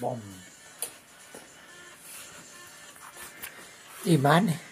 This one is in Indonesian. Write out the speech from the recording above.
bom Di mana?